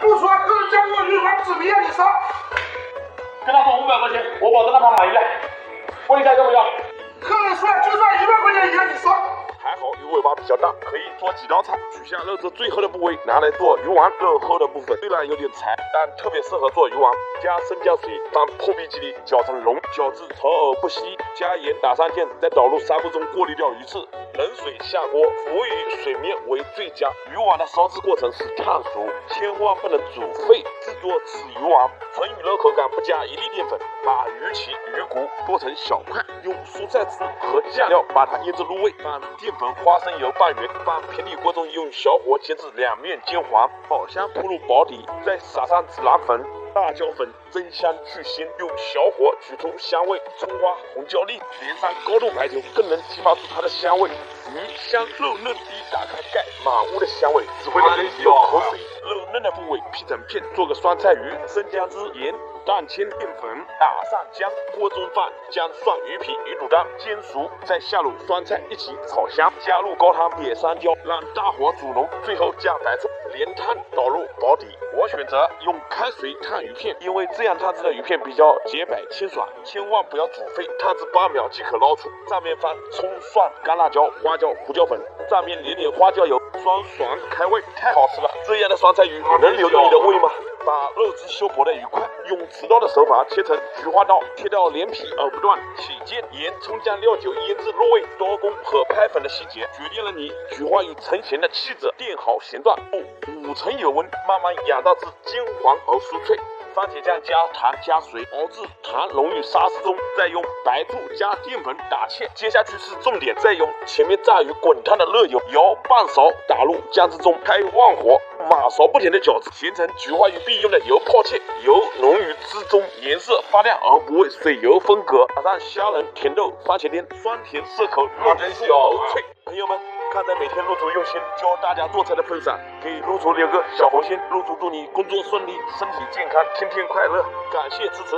不说个人讲我鱼丸子面的少，跟他说五百块钱，我保证让他买一袋。问一下要不要？客人说就算一百块钱也要你说。还好鱼尾巴比较大，可以做几道菜。取下肉质最厚的部位，拿来做鱼丸。肉厚的部分虽然有点柴，但特别适合做鱼丸。加生姜水当破壁机里搅成蓉，搅至稠而不稀。加盐打上芡，再倒入砂锅中过滤掉鱼刺。冷水下锅，浮于水面为最佳。鱼丸的烧制过程是烫熟，千万不能煮沸。制作此鱼丸，纯鱼肉口感，不加一粒淀粉。把鱼鳍、鱼骨剁成小块，用蔬菜汁和酱料把它腌制入味。放淀粉、花生油拌匀，放平底锅中用小火煎至两面金黄，爆香铺入薄底，再撒上孜然粉。辣椒粉增香去腥，用小火取出香味，葱花、红椒粒，淋上高度白酒，更能激发出它的香味。鱼香肉嫩一打开盖，满屋的香味只会让人流口水。肉嫩的部位劈成片，做个酸菜鱼，生姜汁、盐、蛋清、淀粉，打上姜，锅中放姜蒜、鱼皮、鱼肚蛋煎熟，再下入酸菜一起炒香，加入高汤、野山椒，让大火煮浓，最后加白醋，盐汤倒入保底。我选择用开水烫鱼片，因为这样烫制的鱼片比较洁白清爽。千万不要煮沸，烫至八秒即可捞出。上面放葱蒜、干辣椒、花椒、胡椒粉，上面淋点花椒油，酸爽开胃，太好吃了。这样的酸菜鱼能留住你的胃吗？把肉质修薄的鱼块用持刀的手法切成菊花刀，切掉连皮而不断。起煎，盐、葱姜料酒腌制入味。刀工和拍粉的细节决定了你菊花鱼成型的气质。垫好形状，五成油温，慢慢养到至金黄而酥脆。番茄酱加糖加水熬至糖溶于沙丝中，再用白醋加淀粉打芡。接下去是重点，再用前面炸鱼滚烫的热油舀半勺打入姜汁中，开旺火，码勺不停的搅制，形成菊花鱼必用的油泡芡。油溶于汁中，颜色发亮而不为水油分隔。打上虾仁、甜豆、番茄丁，酸甜适口，肉质小脆。朋友们。看在每天露出用心教大家做菜的份上，给露出留个小红心。露出祝你工作顺利，身体健康，天天快乐。感谢支持。